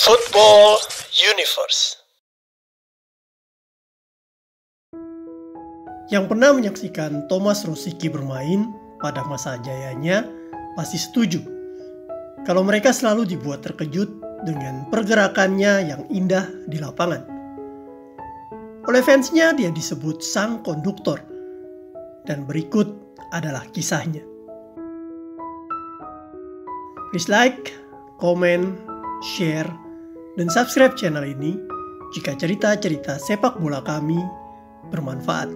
Football Universe. Yang pernah menyaksikan Thomas Rosicky bermain pada masa jayanya pasti setuju kalau mereka selalu dibuat terkejut dengan pergerakannya yang indah di lapangan. Oleh fansnya dia disebut sang konduktor dan berikut adalah kisahnya. Please like, comment, share, dan subscribe channel ini jika cerita-cerita sepak bola kami bermanfaat.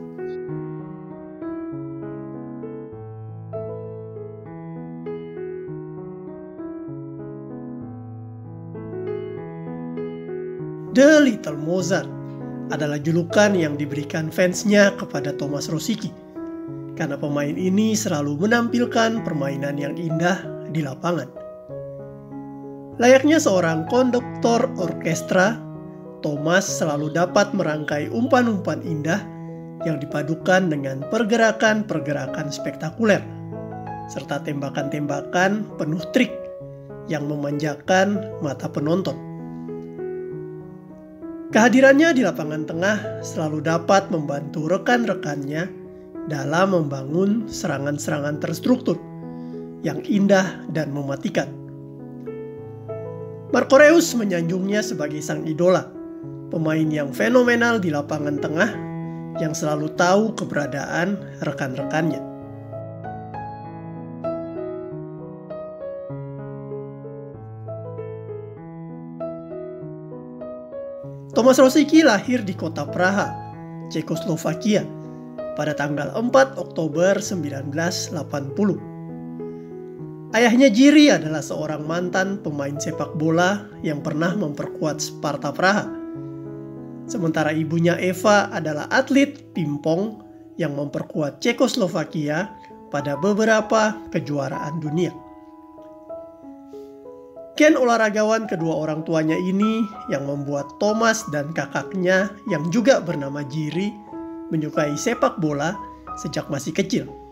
The Little Mozart adalah julukan yang diberikan fansnya kepada Thomas Rosicky karena pemain ini selalu menampilkan permainan yang indah di lapangan. Layaknya seorang konduktor orkestra, Thomas selalu dapat merangkai umpan-umpan indah yang dipadukan dengan pergerakan-pergerakan spektakuler, serta tembakan-tembakan penuh trik yang memanjakan mata penonton. Kehadirannya di lapangan tengah selalu dapat membantu rekan-rekannya dalam membangun serangan-serangan terstruktur yang indah dan mematikan. Marco Reus menyanjungnya sebagai sang idola, pemain yang fenomenal di lapangan tengah yang selalu tahu keberadaan rekan-rekannya. Thomas Rosicky lahir di kota Praha, Cekoslovakia pada tanggal 4 Oktober 1980. Ayahnya Jiri adalah seorang mantan pemain sepak bola yang pernah memperkuat Sparta Praha. Sementara ibunya Eva adalah atlet pimpong yang memperkuat Cekoslovakia pada beberapa kejuaraan dunia. Ken olahragawan kedua orang tuanya ini yang membuat Thomas dan kakaknya yang juga bernama Jiri menyukai sepak bola sejak masih kecil.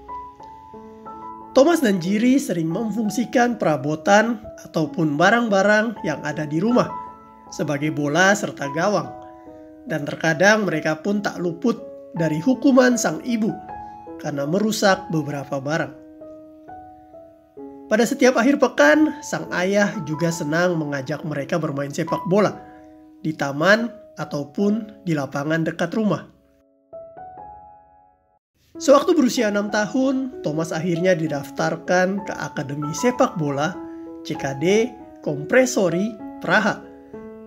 Thomas dan Jiri sering memfungsikan perabotan ataupun barang-barang yang ada di rumah sebagai bola serta gawang. Dan terkadang mereka pun tak luput dari hukuman sang ibu karena merusak beberapa barang. Pada setiap akhir pekan, sang ayah juga senang mengajak mereka bermain sepak bola di taman ataupun di lapangan dekat rumah. Sewaktu berusia enam tahun, Thomas akhirnya didaftarkan ke Akademi Sepak Bola CKD Kompresori Praha,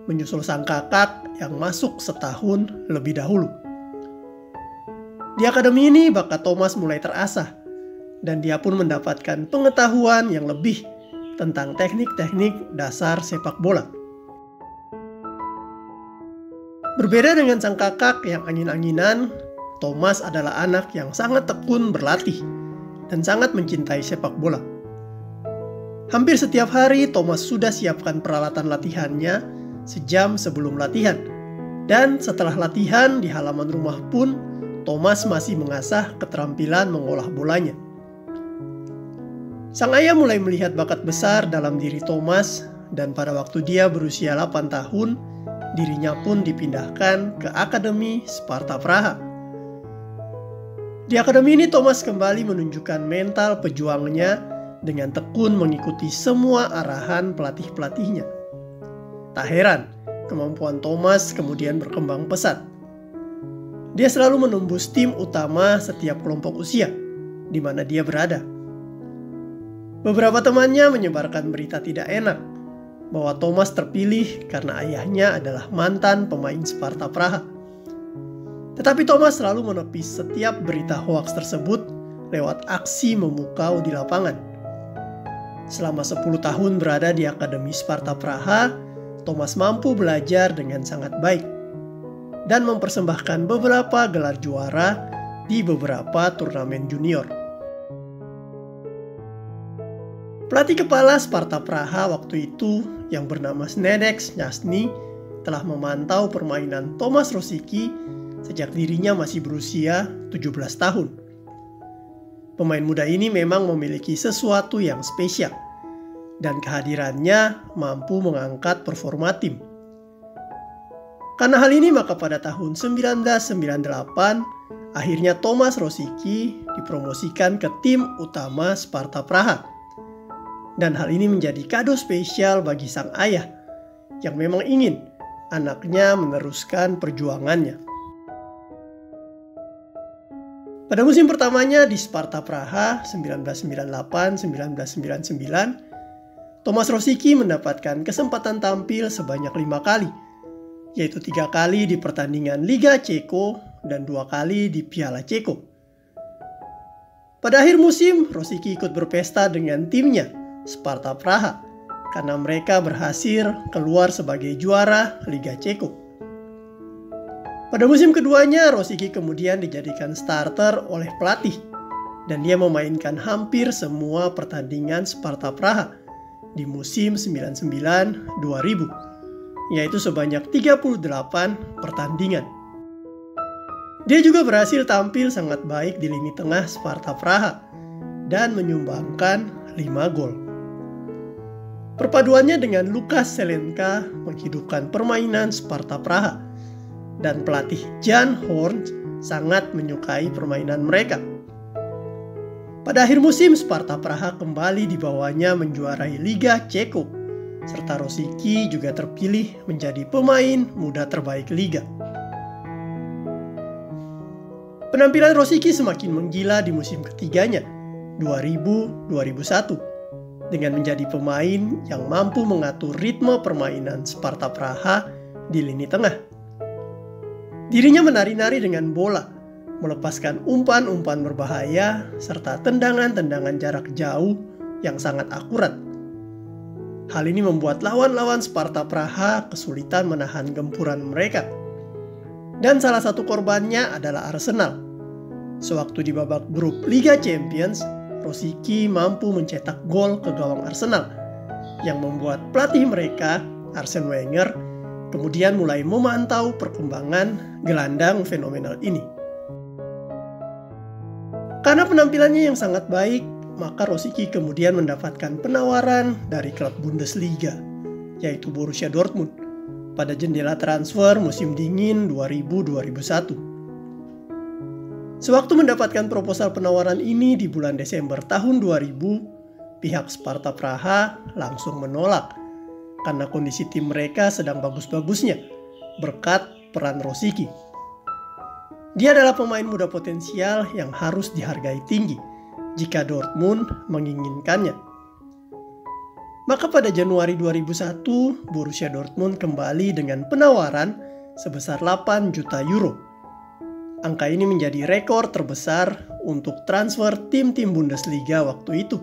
menyusul sang kakak yang masuk setahun lebih dahulu. Di akademi ini bakat Thomas mulai terasah, dan dia pun mendapatkan pengetahuan yang lebih tentang teknik-teknik dasar sepak bola. Berbeda dengan sang kakak yang angin-anginan, Thomas adalah anak yang sangat tekun berlatih dan sangat mencintai sepak bola. Hampir setiap hari Thomas sudah siapkan peralatan latihannya sejam sebelum latihan. Dan setelah latihan di halaman rumah pun, Thomas masih mengasah keterampilan mengolah bolanya. Sang ayah mulai melihat bakat besar dalam diri Thomas dan pada waktu dia berusia 8 tahun, dirinya pun dipindahkan ke Akademi Sparta Praha di akademi ini Thomas kembali menunjukkan mental pejuangnya dengan tekun mengikuti semua arahan pelatih-pelatihnya. Tak heran, kemampuan Thomas kemudian berkembang pesat. Dia selalu menembus tim utama setiap kelompok usia di mana dia berada. Beberapa temannya menyebarkan berita tidak enak bahwa Thomas terpilih karena ayahnya adalah mantan pemain Sparta Praha. Tetapi Thomas selalu menepis setiap berita hoaks tersebut lewat aksi memukau di lapangan. Selama 10 tahun berada di Akademi Sparta Praha, Thomas mampu belajar dengan sangat baik dan mempersembahkan beberapa gelar juara di beberapa turnamen junior. Pelatih kepala Sparta Praha waktu itu yang bernama Snedex Nyasny telah memantau permainan Thomas Rosicky sejak dirinya masih berusia 17 tahun. Pemain muda ini memang memiliki sesuatu yang spesial. dan kehadirannya mampu mengangkat performa tim. Karena hal ini maka pada tahun 1998 akhirnya Thomas Rosicky dipromosikan ke tim utama Sparta Praha. Dan hal ini menjadi kado spesial bagi sang ayah yang memang ingin anaknya meneruskan perjuangannya. Pada musim pertamanya di Sparta Praha 1998-1999, Thomas Rosicky mendapatkan kesempatan tampil sebanyak lima kali, yaitu tiga kali di pertandingan Liga Ceko dan dua kali di Piala Ceko. Pada akhir musim, Rosicky ikut berpesta dengan timnya, Sparta Praha, karena mereka berhasil keluar sebagai juara Liga Ceko. Pada musim keduanya, Rosicky kemudian dijadikan starter oleh pelatih dan dia memainkan hampir semua pertandingan Sparta Praha di musim 99-2000, yaitu sebanyak 38 pertandingan. Dia juga berhasil tampil sangat baik di lini tengah Sparta Praha dan menyumbangkan 5 gol. Perpaduannya dengan Lukas Selenka menghidupkan permainan Sparta Praha dan pelatih Jan Horn sangat menyukai permainan mereka. Pada akhir musim, Sparta Praha kembali dibawanya menjuarai Liga Ceko, serta Rosicky juga terpilih menjadi pemain muda terbaik Liga. Penampilan Rosicky semakin menggila di musim ketiganya, 2000-2001, dengan menjadi pemain yang mampu mengatur ritme permainan Sparta Praha di lini tengah. Dirinya menari-nari dengan bola, melepaskan umpan-umpan berbahaya, serta tendangan-tendangan jarak jauh yang sangat akurat. Hal ini membuat lawan-lawan Sparta Praha kesulitan menahan gempuran mereka dan salah satu korbannya adalah Arsenal. Sewaktu di babak grup Liga Champions, Rosicky mampu mencetak gol ke gawang Arsenal yang membuat pelatih mereka, Arsene Wenger, kemudian mulai memantau perkembangan gelandang fenomenal ini. Karena penampilannya yang sangat baik, maka Rosicky kemudian mendapatkan penawaran dari klub Bundesliga, yaitu Borussia Dortmund pada jendela transfer musim dingin 2000-2001. Sewaktu mendapatkan proposal penawaran ini di bulan Desember tahun 2000, pihak Sparta Praha langsung menolak karena kondisi tim mereka sedang bagus-bagusnya berkat peran Rosicky. Dia adalah pemain muda potensial yang harus dihargai tinggi jika Dortmund menginginkannya. Maka pada Januari 2001, Borussia Dortmund kembali dengan penawaran sebesar 8 juta euro. Angka ini menjadi rekor terbesar untuk transfer tim-tim Bundesliga waktu itu.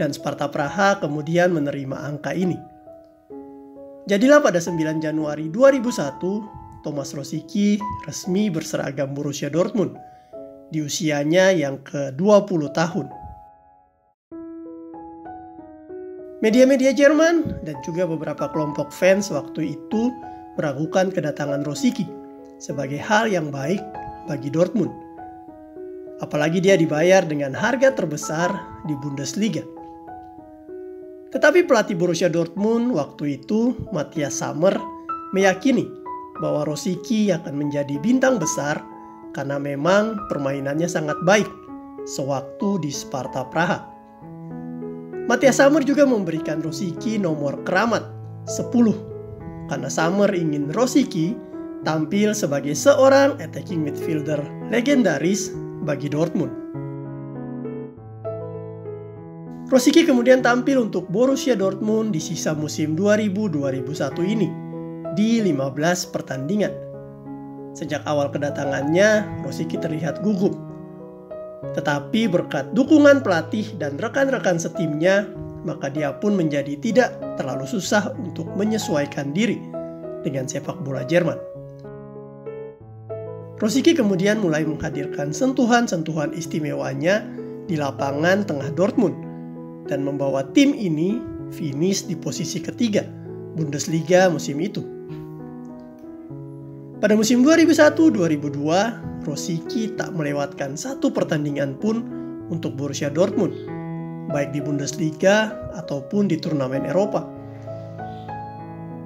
Dan Sparta Praha kemudian menerima angka ini. Jadilah pada 9 Januari 2001, Thomas Rosicky resmi berseragam Borussia Dortmund di usianya yang ke-20 tahun. Media-media Jerman dan juga beberapa kelompok fans waktu itu meragukan kedatangan Rosicky sebagai hal yang baik bagi Dortmund. Apalagi dia dibayar dengan harga terbesar di Bundesliga. Tetapi pelatih Borussia Dortmund waktu itu, Matthias Sammer, meyakini bahwa Rosicky akan menjadi bintang besar karena memang permainannya sangat baik sewaktu di Sparta Praha. Matias Summer juga memberikan Rosicky nomor keramat 10 karena Summer ingin Rosicky tampil sebagai seorang attacking midfielder legendaris bagi Dortmund. Rosicky kemudian tampil untuk Borussia Dortmund di sisa musim 2000-2001 ini di 15 pertandingan. Sejak awal kedatangannya, Rosicky terlihat gugup tetapi berkat dukungan pelatih dan rekan-rekan setimnya, maka dia pun menjadi tidak terlalu susah untuk menyesuaikan diri dengan sepak bola Jerman. Rosicky kemudian mulai menghadirkan sentuhan-sentuhan istimewanya di lapangan tengah Dortmund dan membawa tim ini finish di posisi ketiga Bundesliga musim itu. Pada musim 2001-2002, Rosicky tak melewatkan satu pertandingan pun untuk Borussia Dortmund baik di Bundesliga ataupun di turnamen Eropa.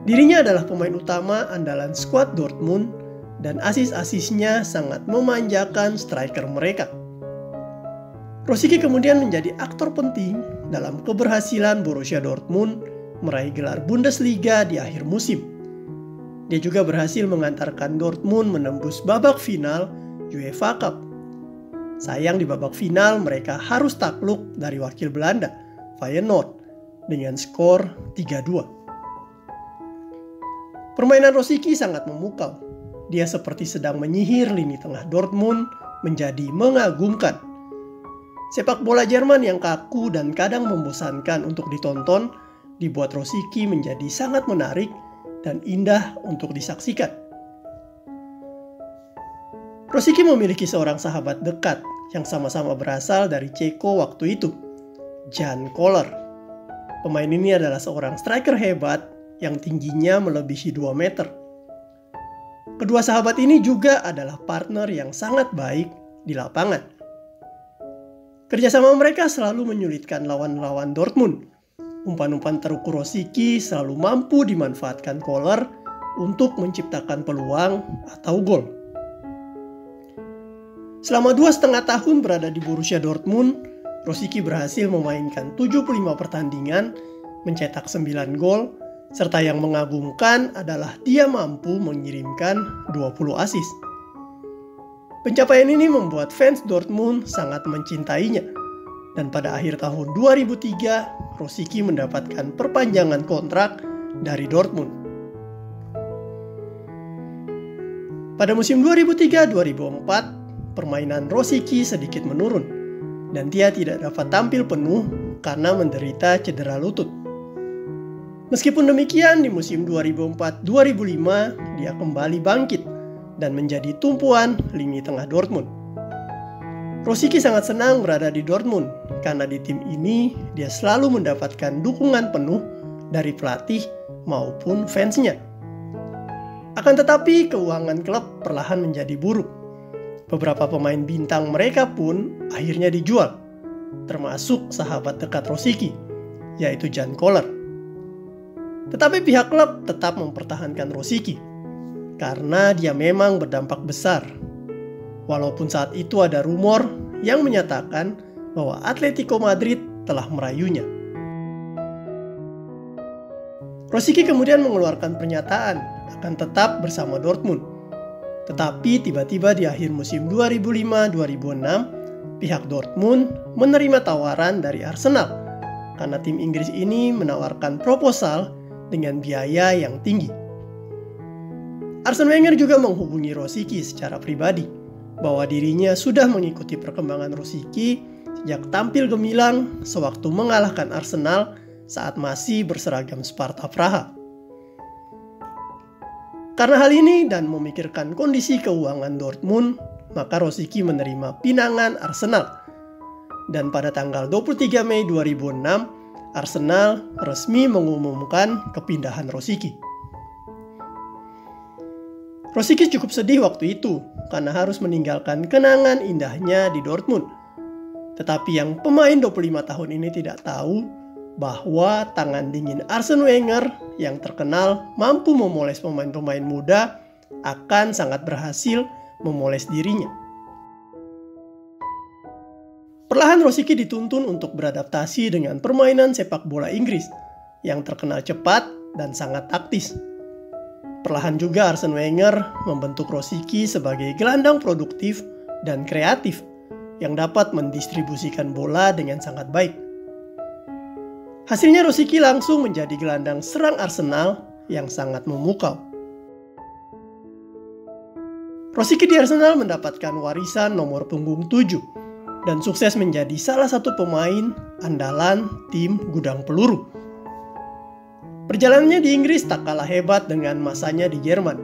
Dirinya adalah pemain utama andalan skuad Dortmund dan asis-asisnya sangat memanjakan striker mereka. Rosicky kemudian menjadi aktor penting dalam keberhasilan Borussia Dortmund meraih gelar Bundesliga di akhir musim. Dia juga berhasil mengantarkan Dortmund menembus babak final UEFA Cup. Sayang di babak final mereka harus takluk dari wakil Belanda, Feyenoord, dengan skor 3-2. Permainan Rosicky sangat memukau. Dia seperti sedang menyihir lini tengah Dortmund menjadi mengagumkan Sepak bola Jerman yang kaku dan kadang membosankan untuk ditonton dibuat Rosicky menjadi sangat menarik dan indah untuk disaksikan. Rosicky memiliki seorang sahabat dekat yang sama-sama berasal dari Ceko waktu itu, Jan Koller. Pemain ini adalah seorang striker hebat yang tingginya melebihi 2 meter. Kedua sahabat ini juga adalah partner yang sangat baik di lapangan. Kerjasama mereka selalu menyulitkan lawan-lawan Dortmund. Umpan-umpan terukur Rosiki selalu mampu dimanfaatkan Kohler untuk menciptakan peluang atau gol. Selama dua setengah tahun berada di Borussia Dortmund, Rosiki berhasil memainkan 75 pertandingan, mencetak 9 gol, serta yang mengagumkan adalah dia mampu mengirimkan 20 assist. Pencapaian ini membuat fans Dortmund sangat mencintainya. Dan pada akhir tahun 2003, Rosicky mendapatkan perpanjangan kontrak dari Dortmund. Pada musim 2003-2004, permainan Rosicky sedikit menurun dan dia tidak dapat tampil penuh karena menderita cedera lutut. Meskipun demikian, di musim 2004-2005 dia kembali bangkit dan menjadi tumpuan lini tengah Dortmund. Rosicky sangat senang berada di Dortmund karena di tim ini dia selalu mendapatkan dukungan penuh dari pelatih maupun fansnya. Akan tetapi keuangan klub perlahan menjadi buruk. Beberapa pemain bintang mereka pun akhirnya dijual, termasuk sahabat dekat Rosicky, yaitu Jan Koller. Tetapi pihak klub tetap mempertahankan Rosicky karena dia memang berdampak besar. Walaupun saat itu ada rumor yang menyatakan bahwa Atletico Madrid telah merayunya. Rosicky kemudian mengeluarkan pernyataan akan tetap bersama Dortmund. Tetapi tiba-tiba di akhir musim 2005-2006, pihak Dortmund menerima tawaran dari Arsenal karena tim Inggris ini menawarkan proposal dengan biaya yang tinggi. Arsene Wenger juga menghubungi Rosicky secara pribadi bahwa dirinya sudah mengikuti perkembangan Rosicky sejak tampil gemilang sewaktu mengalahkan Arsenal saat masih berseragam Sparta Praha. Karena hal ini dan memikirkan kondisi keuangan Dortmund, maka Rosicky menerima pinangan Arsenal. Dan pada tanggal 23 Mei 2006, Arsenal resmi mengumumkan kepindahan Rosicky. Rosicky cukup sedih waktu itu karena harus meninggalkan kenangan indahnya di Dortmund. Tetapi yang pemain 25 tahun ini tidak tahu bahwa tangan dingin Arsene Wenger yang terkenal mampu memoles pemain-pemain muda akan sangat berhasil memoles dirinya. Perlahan Rosicky dituntun untuk beradaptasi dengan permainan sepak bola Inggris yang terkenal cepat dan sangat taktis. Perlahan juga Arsene Wenger membentuk Rosicky sebagai gelandang produktif dan kreatif yang dapat mendistribusikan bola dengan sangat baik. Hasilnya Rosicky langsung menjadi gelandang serang Arsenal yang sangat memukau. Rosicky di Arsenal mendapatkan warisan nomor punggung 7 dan sukses menjadi salah satu pemain andalan tim gudang peluru Perjalanannya di Inggris tak kalah hebat dengan masanya di Jerman.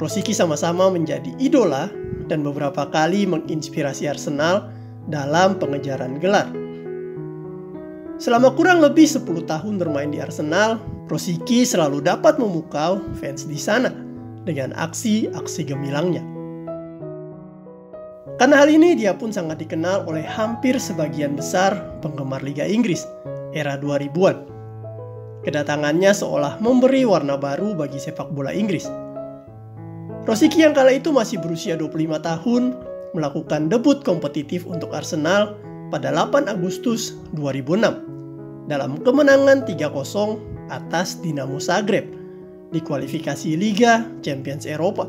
Rosicky sama-sama menjadi idola dan beberapa kali menginspirasi Arsenal dalam pengejaran gelar. Selama kurang lebih 10 tahun bermain di Arsenal, Rosicky selalu dapat memukau fans di sana dengan aksi-aksi gemilangnya. Karena hal ini dia pun sangat dikenal oleh hampir sebagian besar penggemar Liga Inggris era 2000-an. Kedatangannya seolah memberi warna baru bagi sepak bola Inggris. Rosicky yang kala itu masih berusia 25 tahun melakukan debut kompetitif untuk Arsenal pada 8 Agustus 2006 dalam kemenangan 3-0 atas Dinamo Zagreb di kualifikasi Liga Champions Eropa.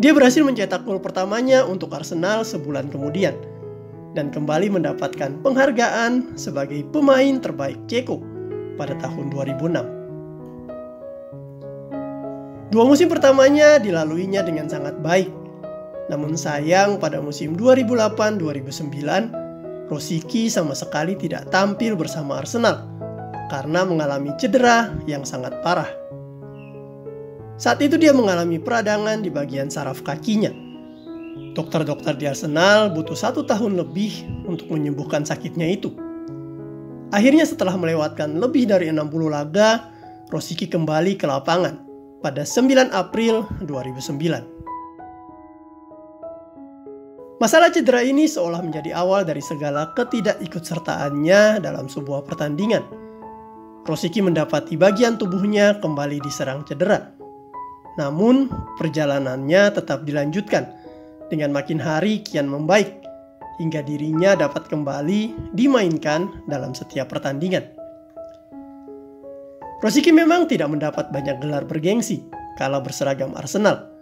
Dia berhasil mencetak gol pertamanya untuk Arsenal sebulan kemudian dan kembali mendapatkan penghargaan sebagai pemain terbaik Ceko pada tahun 2006. Dua musim pertamanya dilaluinya dengan sangat baik. Namun sayang pada musim 2008-2009, Rosicky sama sekali tidak tampil bersama Arsenal karena mengalami cedera yang sangat parah. Saat itu dia mengalami peradangan di bagian saraf kakinya. Dokter-dokter di Arsenal butuh satu tahun lebih untuk menyembuhkan sakitnya itu. Akhirnya setelah melewatkan lebih dari 60 laga, Rosicky kembali ke lapangan pada 9 April 2009. Masalah cedera ini seolah menjadi awal dari segala ketidakikutsertaannya dalam sebuah pertandingan. Rosicky mendapati bagian tubuhnya kembali diserang cedera. Namun, perjalanannya tetap dilanjutkan dengan makin hari kian membaik hingga dirinya dapat kembali dimainkan dalam setiap pertandingan. Rosicky memang tidak mendapat banyak gelar bergengsi kala berseragam Arsenal.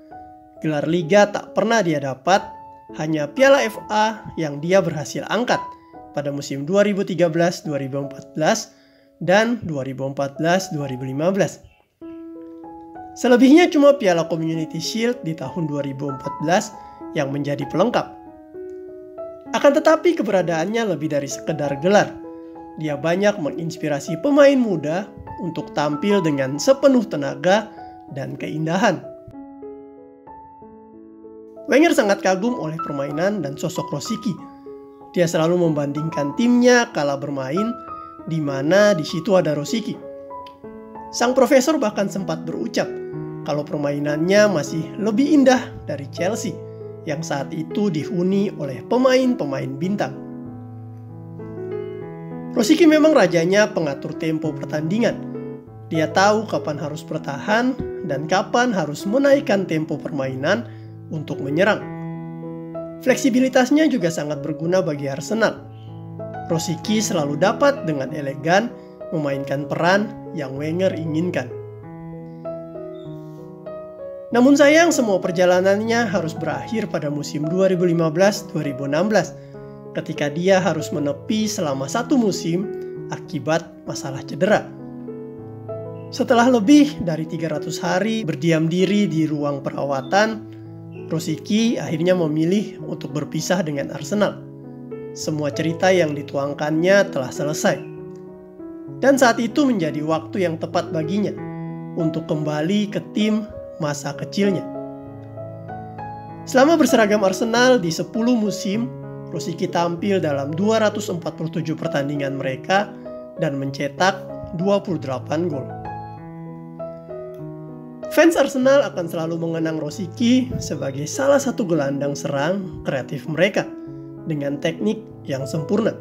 Gelar Liga tak pernah dia dapat, hanya Piala FA yang dia berhasil angkat pada musim 2013-2014 dan 2014-2015. Selebihnya cuma Piala Community Shield di tahun 2014 yang menjadi pelengkap. Akan tetapi keberadaannya lebih dari sekedar gelar. Dia banyak menginspirasi pemain muda untuk tampil dengan sepenuh tenaga dan keindahan. Wenger sangat kagum oleh permainan dan sosok Rosicky. Dia selalu membandingkan timnya kala bermain, di mana di situ ada Rosicky. Sang profesor bahkan sempat berucap kalau permainannya masih lebih indah dari Chelsea yang saat itu dihuni oleh pemain-pemain bintang. Rosicky memang rajanya pengatur tempo pertandingan. Dia tahu kapan harus bertahan dan kapan harus menaikkan tempo permainan untuk menyerang. Fleksibilitasnya juga sangat berguna bagi Arsenal. Rosicky selalu dapat dengan elegan memainkan peran yang Wenger inginkan. Namun sayang semua perjalanannya harus berakhir pada musim 2015-2016 ketika dia harus menepi selama satu musim akibat masalah cedera. Setelah lebih dari 300 hari berdiam diri di ruang perawatan, Rosicky akhirnya memilih untuk berpisah dengan Arsenal. Semua cerita yang dituangkannya telah selesai. Dan saat itu menjadi waktu yang tepat baginya untuk kembali ke tim masa kecilnya. Selama berseragam Arsenal di 10 musim, Rosicky tampil dalam 247 pertandingan mereka dan mencetak 28 gol. Fans Arsenal akan selalu mengenang Rosicky sebagai salah satu gelandang serang kreatif mereka dengan teknik yang sempurna,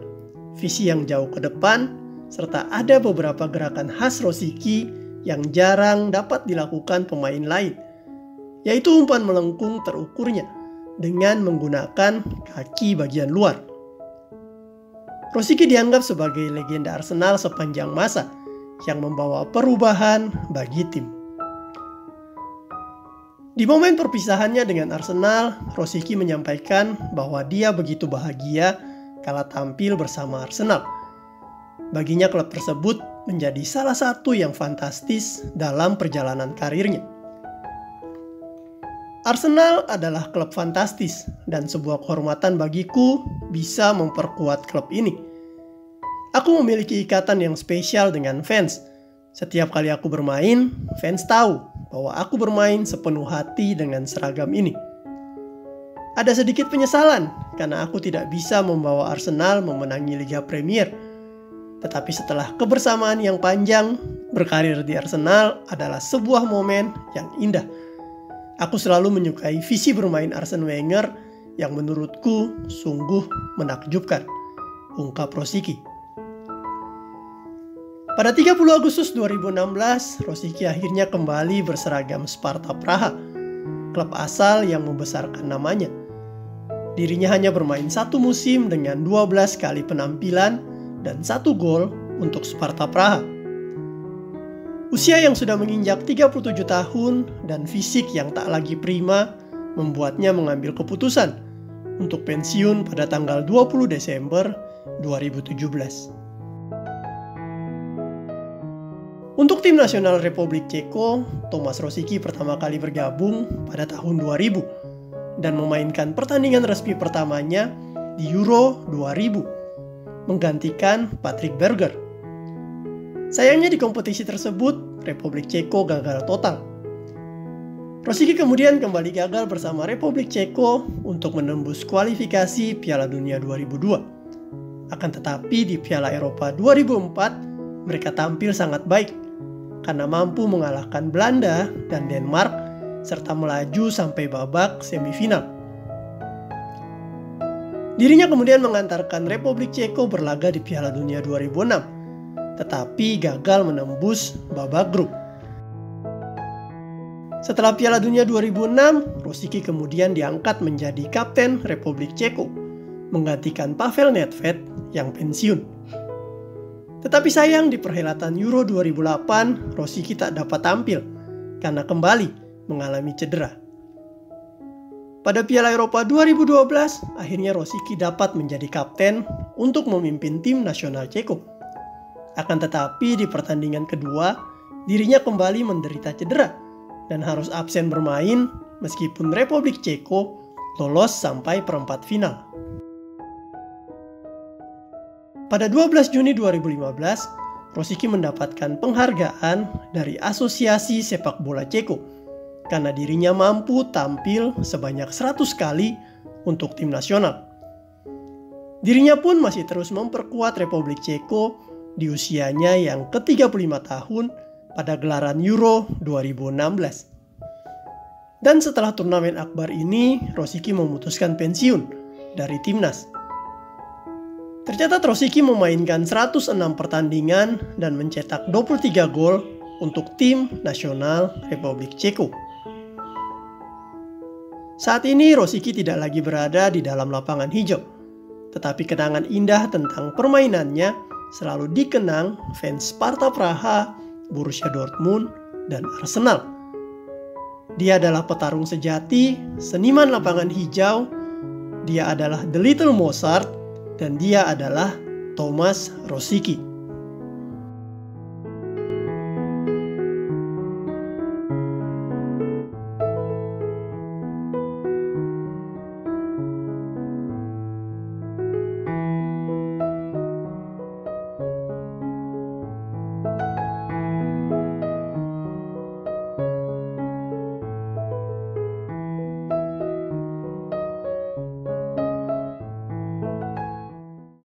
visi yang jauh ke depan, serta ada beberapa gerakan khas Rosicky yang jarang dapat dilakukan pemain lain, yaitu umpan melengkung terukurnya dengan menggunakan kaki bagian luar. Rosicky dianggap sebagai legenda Arsenal sepanjang masa yang membawa perubahan bagi tim. Di momen perpisahannya dengan Arsenal, Rosicky menyampaikan bahwa dia begitu bahagia kala tampil bersama Arsenal. Baginya klub tersebut menjadi salah satu yang fantastis dalam perjalanan karirnya. Arsenal adalah klub fantastis dan sebuah kehormatan bagiku bisa memperkuat klub ini. Aku memiliki ikatan yang spesial dengan fans. Setiap kali aku bermain, fans tahu bahwa aku bermain sepenuh hati dengan seragam ini. Ada sedikit penyesalan karena aku tidak bisa membawa Arsenal memenangi Liga Premier tetapi setelah kebersamaan yang panjang, berkarir di Arsenal adalah sebuah momen yang indah. Aku selalu menyukai visi bermain Arsene Wenger yang menurutku sungguh menakjubkan, ungkap Rosiki. Pada 30 Agustus 2016, Rosiki akhirnya kembali berseragam Sparta Praha, klub asal yang membesarkan namanya. Dirinya hanya bermain satu musim dengan 12 kali penampilan dan satu gol untuk Sparta Praha. Usia yang sudah menginjak 37 tahun dan fisik yang tak lagi prima membuatnya mengambil keputusan untuk pensiun pada tanggal 20 Desember 2017. Untuk tim nasional Republik Ceko, Thomas Rosicki pertama kali bergabung pada tahun 2000 dan memainkan pertandingan resmi pertamanya di Euro 2000, menggantikan Patrick Berger. Sayangnya di kompetisi tersebut, Republik Ceko gagal total. Rosicki kemudian kembali gagal bersama Republik Ceko untuk menembus kualifikasi Piala Dunia 2002. Akan tetapi di Piala Eropa 2004, mereka tampil sangat baik karena mampu mengalahkan Belanda dan Denmark serta melaju sampai babak semifinal. Dirinya kemudian mengantarkan Republik Ceko berlaga di Piala Dunia 2006, tetapi gagal menembus babak grup. Setelah Piala Dunia 2006, Rosicki kemudian diangkat menjadi kapten Republik Ceko, menggantikan Pavel Nedved yang pensiun. Tetapi sayang di perhelatan Euro 2008, Rosicki tak dapat tampil karena kembali mengalami cedera. Pada Piala Eropa 2012, akhirnya Rosicki dapat menjadi kapten untuk memimpin tim nasional Ceko. Akan tetapi di pertandingan kedua, dirinya kembali menderita cedera dan harus absen bermain meskipun Republik Ceko lolos sampai perempat final. Pada 12 Juni 2015, Rosicki mendapatkan penghargaan dari Asosiasi Sepak Bola Ceko karena dirinya mampu tampil sebanyak 100 kali untuk tim nasional. Dirinya pun masih terus memperkuat Republik Ceko di usianya yang ke-35 tahun pada gelaran Euro 2016. Dan setelah turnamen akbar ini, Rosicki memutuskan pensiun dari timnas Tercatat Rosicki memainkan 106 pertandingan dan mencetak 23 gol untuk tim nasional Republik Ceko. Saat ini Rosicki tidak lagi berada di dalam lapangan hijau, tetapi kenangan indah tentang permainannya selalu dikenang fans Sparta Praha, Borussia Dortmund, dan Arsenal. Dia adalah petarung sejati, seniman lapangan hijau, dia adalah The Little Mozart, dan dia adalah Thomas Rosicki.